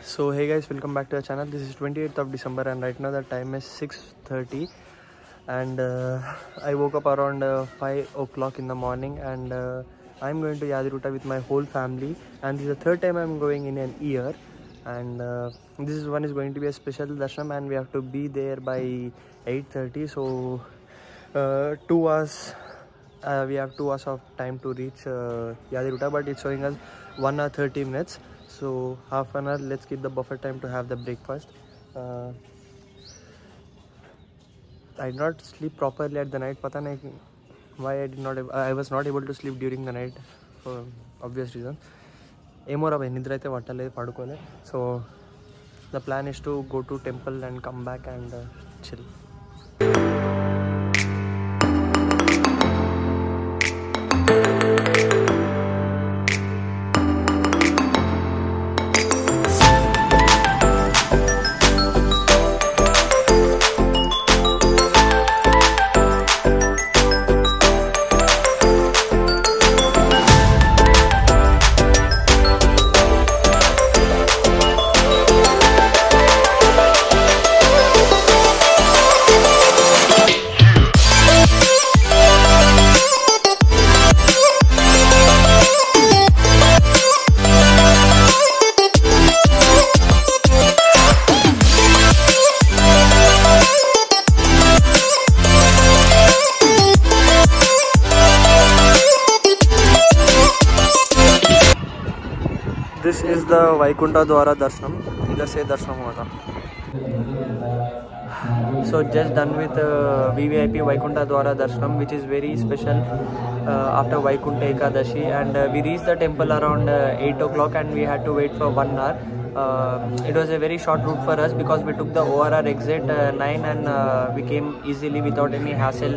so hey guys welcome back to the channel. This is 28th of december and right now the time is 6:30 and uh, i woke up around uh, 5 o'clock in the morning and uh, i'm going to Yadagirigutta with my whole family. And this is the third time i'm going in an year. And uh, this is one is going to be a special darshan and we have to be there by 8:30 so uh, two hours uh, we have two hours of time to reach uh, Yadagirigutta, but it's showing us one hour 30 minutes So half an hour. Let's keep the buffer time to have the breakfast. Uh, I did not sleep properly at the night. Pata nahi why I did not. I was not able to sleep during the night for obvious reason. ఏమో రా భయ్ నిద్ర అయితే పట్టలేదు పడుకోలే so the plan is to go to temple and come back and chill this is the Vaikuntha द्वारा दर्शनम इधर से दर्शन हुआ था so just done with uh, vvip vaikuntha dwara darshanam which is very special uh, after vaikuntha ekadashi and uh, we reached the temple around uh, 8 o'clock and we had to wait for one hour uh, it was a very short route for us because we took the orr exit uh, 9 and uh, we came easily without any hassle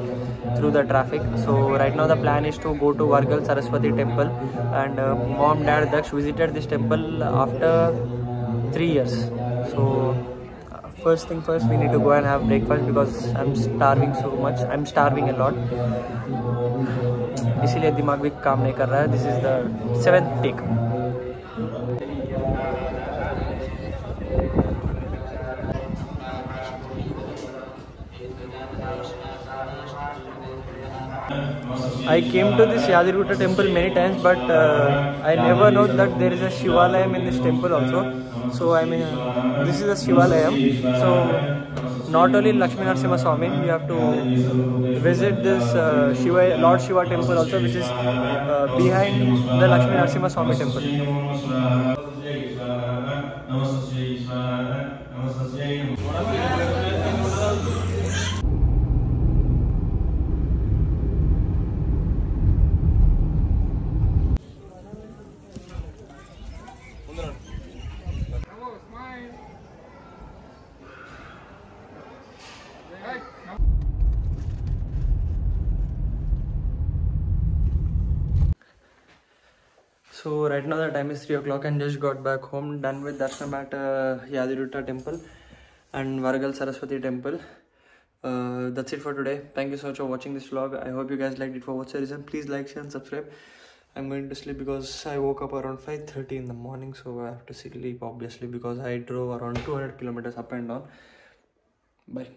through the traffic so right now the plan is to go to vargal saraswati temple and uh, mom dad daksh visited this temple after three years so uh, first thing first we need to go and have breakfast because i'm starving so much i'm starving a lot इसीलिए दिमाग भी काम नहीं कर रहा है this is the seventh peak I came to this Yadagirigutta temple many times, but uh, I never know that there is a Shivalayam in this temple also. So I mean, this is a Shivalayam. So not only Lakshmi Narasimha Swami, you have to visit this uh, Shiva, Lord Shiva temple also, which is uh, behind the Lakshmi Narasimha Swami temple. So right now the time is 3 o'clock and just got back home done with darshanam at uh, temple and Varagal Saraswati temple. Uh, that's it for today. Thank you so much for watching this vlog. I hope you guys liked it for what's the reason. Please like, share and subscribe. I'm going to sleep because I woke up around 5.30 in the morning so I have to sleep obviously because I drove around 200 kilometers up and down. Bye.